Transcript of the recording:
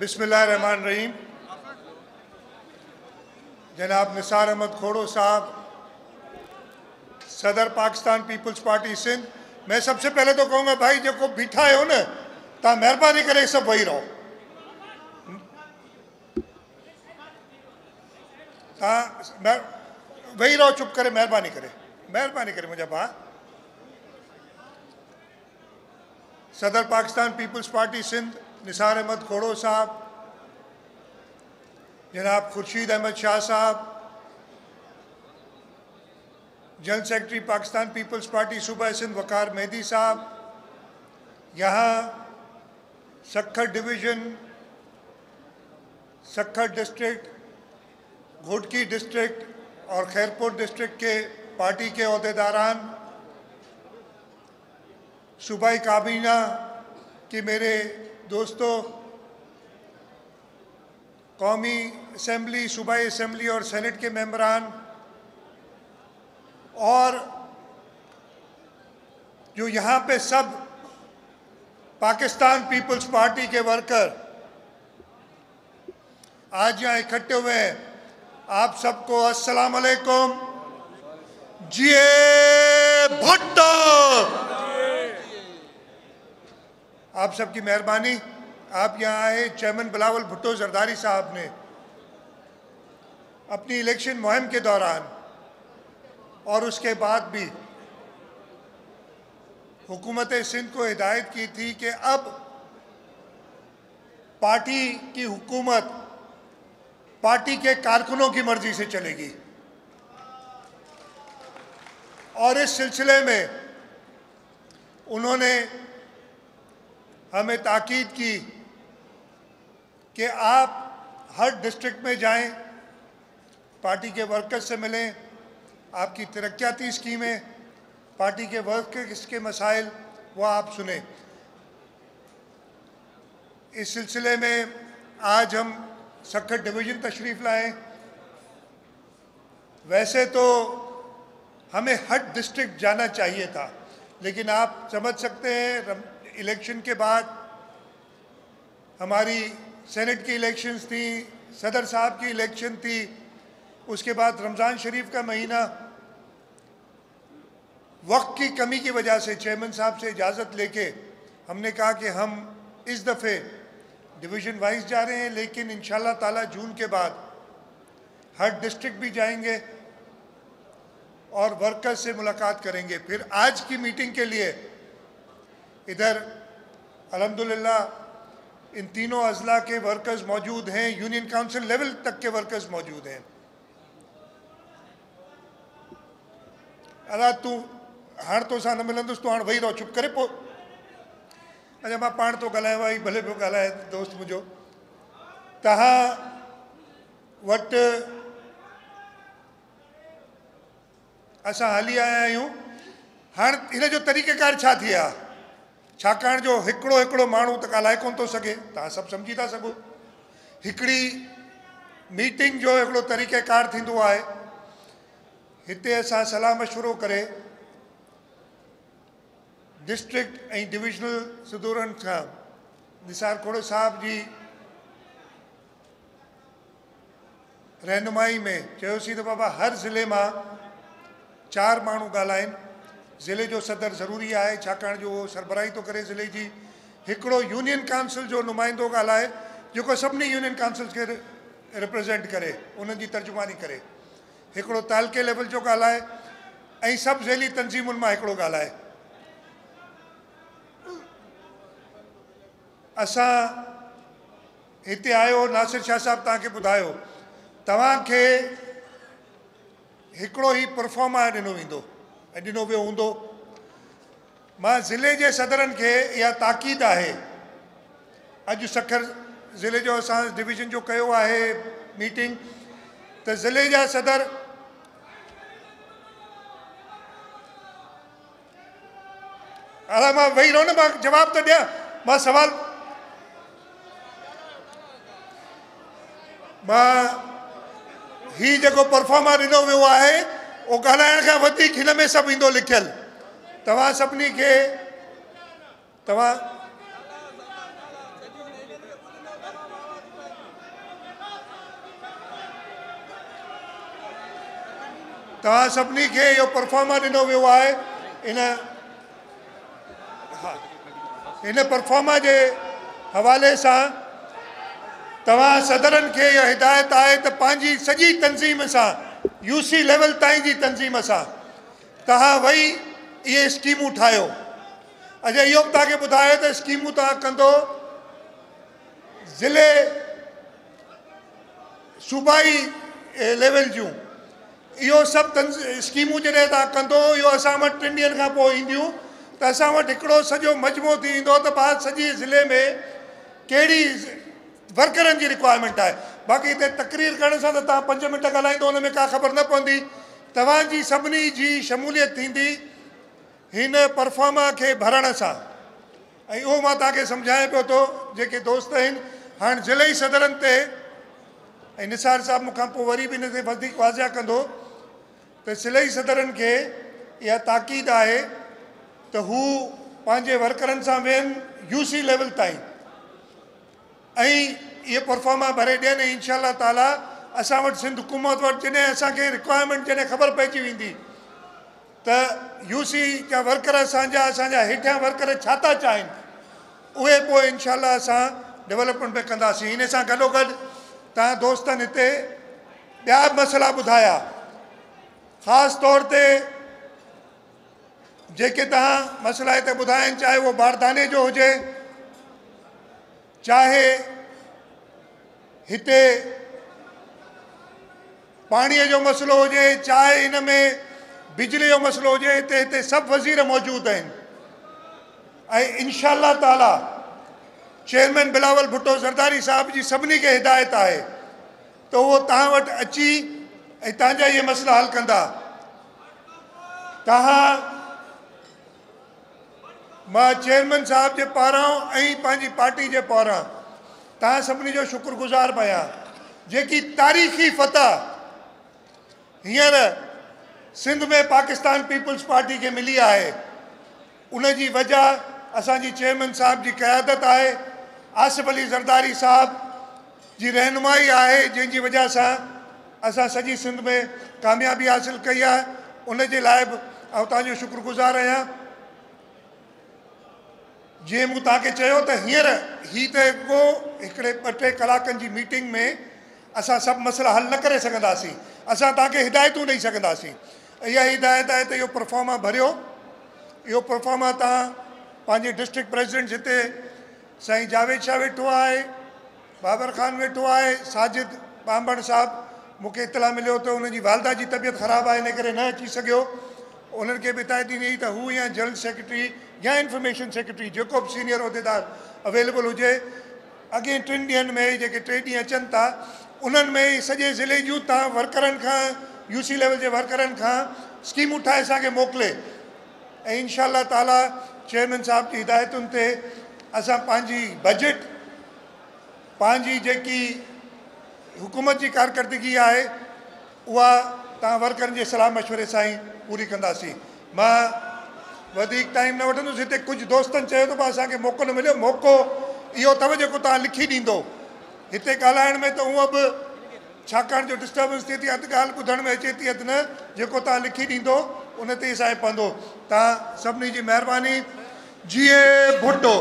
बिस्मिल्लाहिर्रहमान रहीम जनाब निसार अहमद खोड़ो साहब, सदर पाकिस्तान पीपल्स पार्टी, सिंध। मैं सबसे पहले तो कहूँगा, भाई, जो बीठा है न तव्हां महिरबानी करे सभु वेही रहो। तव्हां रहो, चुप करे, महिरबानी करे। महिरबानी करे मुंहिंजा भाउ सदर पाकिस्तान पीपल्स पार्टी, सिंध। निसार अहमद खोड़ो साहब। जनाब खुर्शीद अहमद शाह साहब general secretary Pakistan peoples party सूबा सिंध वकार मेहदी साहब, यहाँ Sukkur division, Sukkur district, Ghotki district और खैरपुर डिस्ट्रिक्ट के पार्टी के अहदेदारान, सूबाई काबीना के मेरे दोस्तों, कौमी असम्बली सूबाई असम्बली और सेनेट के मेंबरान और जो यहाँ पे सब पाकिस्तान पीपल्स पार्टी के वर्कर, आज यहाँ इकट्ठे हुए हैं। आप सबको अस्सलाम वालेकुम। जिए भट्टो। आप सबकी मेहरबानी। आप यहाँ आए, चेयरमैन बिलावल भुट्टो, जरदारी साहब ने अपनी इलेक्शन मुहिम के दौरान और उसके बाद भी हुकूमत सिंध को हिदायत की थी कि अब पार्टी की हुकूमत पार्टी के कारकुनों की मर्ज़ी से चलेगी। और इस सिलसिले में उन्होंने हमें ताकीद की कि आप हर डिस्ट्रिक्ट में जाएँ, पार्टी के वर्कर्स से मिलें आपकी तरक्याती स्कीमें पार्टी के वर्कर्स के मसाइल वो आप सुने। इस सिलसिले में आज हम सखर डिवीज़न तशरीफ़ लाए। वैसे तो हमें हर डिस्ट्रिक्ट जाना चाहिए था लेकिन आप समझ सकते हैं इलेक्शन के बाद हमारी सेनेट की इलेक्शंस थी, सदर साहब की इलेक्शन थी, उसके बाद रमज़ान शरीफ का महीना, वक्त की कमी की वजह से चेयरमैन साहब से इजाज़त लेके हमने कहा कि हम इस दफ़े डिवीज़न वाइज जा रहे हैं, लेकिन इन ताला जून के बाद हर डिस्ट्रिक्ट भी जाएँगे और वर्कर्स से मुलाकात करेंगे। फिर आज की मीटिंग के लिए इधर, अल्हम्दुलिल्लाह, इन तीनों अजला के वर्कर्स मौजूद हैं यूनियन काउंसिल लेवल तक के वर्कर्स मौजूद हैं। अला तूं, हाणे तोसां न मिलंदुसि, तूं हाणे वेही रहो, चुप करे पोइ अच्छा माँ, पाण थो ॻाल्हायां वरी भले पियो ॻाल्हाए दोस्त मुंहिंजो तव्हां वटि असां हली आया हिन जो तरीक़ेकार छाकाणि जो हिकिड़ो हिकिड़ो माण्हू त ॻाल्हाए कोन थो सघे तव्हां सभु सम्झी था सघो हिकिड़ी मीटिंग जो हिकिड़ो तरीक़ेकार थींदो आहे हिते असां सलाह मशवरो करे डिस्ट्रिक्ट ऐं डिविजनल सदूरनि खां निसार खोड़ो साहब जी रहनुमाई में चयोसीं त बाबा हर ज़िले माँ चारि माण्हू ॻाल्हाइनि ज़िले जो सदर ज़रूरी आहे, छाकाणि जो सरबराही थो करे ज़िले जी, हिकिड़ो यूनियन काउंसिल जो नुमाइंदो ॻाल्हाए जेको सभिनी यूनियन काउंसिल्स खे रिप्रेज़ेंट करे, उन्हनि तर्जुमानी करे। हिकिड़ो तालके लेवल जो ॻाल्हाए ऐं सभु ज़ैली तनज़ीमुनि माँ हिकिड़ो ॻाल्हाए असां हिते आयो, नासिर शाह साहब तव्हांखे ॿुधायो, तव्हांखे हिकिड़ो ई परफॉर्मा ॾिनो वेंदो। ॾिनो वियो हूंदो। ज़िले जे सदरनि खे इहा ताक़ीद आहे। अॼु सखर ज़िले जो असां डिवीज़न जो कयो आहे मीटिंग। त ज़िले जा सदर हाणे माँ वेही रहो न जवाबु त ॾियाँ, माँ सवाल माँ ही जेको परफॉर्मा ॾिनो वियो आहे उहो ॻाल्हाइण खां वधीक हिन में सब ईंदो लिखल। तव्हां सभिनी खे तव्हां तव्हां परफॉर्मा ॾिनो वियो आहे इन हा। हिन परफॉर्मा जे हवाले सां तव्हां इहा हिदायत आहे त पंहिंजी सॼी तनज़ीम सां यू सी लेवल ताईं जी तनज़ीम सां, तव्हां वई इहे स्कीमूं ठाहियो। अॼु इहो बि तव्हांखे ॿुधायो त स्कीमूं ज़िले सूबाई लेवल जूं। इहो सभु तंज़ स्कीमूं जॾहिं तव्हां कंदो, इहो असां वटि टिनि ॾींहंनि खां पोइ ईंदियूं, त मजमो थी ईंदो, त ज़िले में कहिड़ी वर्करनि जी रिक्वायरमेंट आहे। बाक़ी हिते तकरीर करण सां त पंज मिंट ॻाल्हाईंदो हुन में का ख़बर न पवंदी। तव्हांजी सभिनी जी शमूलियत थींदी, हिन परफॉर्मा खे भरण सां। ऐं उहो माँ तव्हांखे सम्झायां पियो दोस्त हाणे ज़िले ई सदरनि निसार साहिबु मूंखां पोइ वरी बि हिन ते वधीक वाज़िया कंदो, त सिलई सदरनि खे इहा ताक़ीद आहे, त हू पंहिंजे वर्करनि सां यू सी लेवल ताईं। इहे परफॉर्मा भरे ॾियनि ऐं इनशा ताला असां सिंध हुकूमत वटि जॾहिं असांखे रिक्वायरमेंट जॾहिं ख़बर पइजी वेंदी त यू सी जा वर्कर असांजा असांजा वर्कर छा था चाहिनि उहे पोइ इनशा असां डेवलपमेंट में कंदासीं हिन सां गॾोगॾु तव्हां दोस्तनि हिते ॿिया मसइला ॿुधाया ख़ासि तौर ते जेके तव्हां मसइला हिते ॿुधाइनि चाहे उहो बारदाने जो हुजे चाहे हिते पाणीअ जो मसइलो हुजे, चाहे हिन में बिजली जो मसइलो हुजे, हिते हिते सभु वज़ीर मौजूदु ऐं इनशा ताला चेयरमैन बिलावल भुट्टो ज़रदारी साहिब जी सभिनी खे हिदायत आहे त उहो तव्हां वटि अची ऐं तव्हांजा इहे हल कंदा। तव्हां माँ चेयरमैन साहब जे पारां ऐं पार्टी जे पारां। सभिनी जो शुक्रगुज़ार आहियाँ जेकी तारीख़ी फतह, हींअर सिंध में पाकिस्तान पीपल्स पार्टी खे मिली आहे, उनजी वजह असांजी चेयरमैन साहिब जी क़यादत आहे। आसिफ़ अली ज़रदारी साहब जी रहनुमाई आहे, जंहिंजी वजह सां असां सॼी सिंध में कामयाबी हासिलु कई आहे। उनजे लाइ बि तव्हांजो शुक्रगुज़ार जीअं मूं तव्हांखे चयो त हींअर ही त को हिकिड़े ॿ टे कलाकनि जी मीटिंग में असां सभु मसइला हल न करे सघंदासीं। असां तव्हांखे हिदायतूं ॾेई सघंदासीं। इहा हिदायत आहे त इहो परफॉर्मा भरियो। इहो परफॉर्मा तव्हां पंहिंजे डिस्ट्रिक्ट प्रेसिडेंट हिते साईं जावेद शाह वेठो आहे, बाबर ख़ान वेठो आहे, साजिद बांबड़ साहिबु, मूंखे इतला मिलियो त हुनजी वालदा जी तबियत ख़राबु आहे, इन करे न अची सघियो। उन्हनि खे बि हिदायत ॾिनी त हू या जनरल सेक्रेटरी या इंफॉर्मेशन सेक्रेटरी जेको बि सीनियर उहिदेदार अवेलेबल हुजे। अॻे टिनि ॾींहंनि में जेके टे ॾींहं अचनि था, उन्हनि में सॼे ज़िले जूं तव्हां वर्करनि यू सी लेवल जे वर्करनि खां स्कीमूं ठाहे असांखे मोकिले। ऐं इनशा ताला चेयरमैन साहिब जी हिदायतुनि ते असां बजट पंहिंजी जेकी हुकूमत जी कारकर्दगी आहे उहा तव्हां वर्करनि जे सलाह मशवरे सां ई पूरी कंदासीं। टाइम न वठंदुसि, हिते कुझु दोस्तनि त असांखे मौक़ो न मिलियो। मौक़ो इहो अथव जेको तव्हां लिखी ॾींदो। हिते ॻाल्हाइण में त उहा बि जो डिस्टर्बेंस थिए थी, अधु ॻाल्हि ॿुधण में अचे थी, अधु न। जेको तव्हां लिखी ॾींदो, उन ते असांखे जी महिरबानी। जीए भुटो